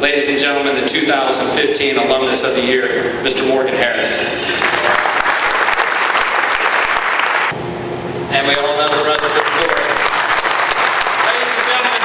Ladies and gentlemen, the 2015 Alumnus of the Year, Mr. Morgan Harris. And we all know the rest of the story. Ladies and gentlemen,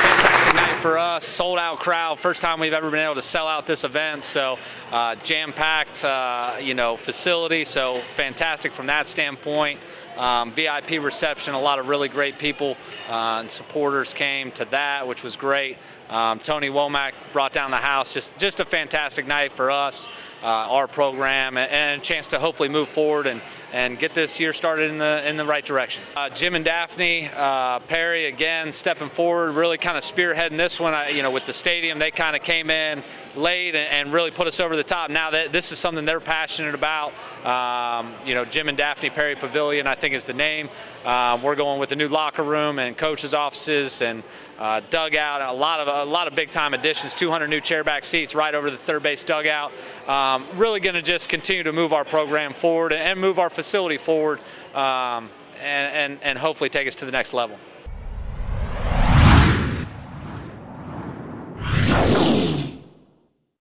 fantastic night for us. Sold out crowd. First time we've ever been able to sell out this event. So uh, jam packed, uh, you know, facility. So fantastic from that standpoint. Um, VIP reception. A lot of really great people uh, and supporters came to that, which was great. Um, Tony Womack brought down the house. Just just a fantastic night for us, uh, our program, and, and a chance to hopefully move forward and and get this year started in the in the right direction. Uh, Jim and Daphne, uh, Perry again stepping forward, really kind of spearheading this one. I, you know, with the stadium, they kind of came in late and, really put us over the top. Now that this is something they're passionate about, um, you know, Jim and Daphne Perry Pavilion, I think is the name. Uh, we're going with the new locker room and coaches' offices and uh, dugout. A lot of a lot of big time additions. 200 new chairback seats right over the third base dugout. Um, really going to just continue to move our program forward and move our facility forward, um, and, and and hopefully take us to the next level.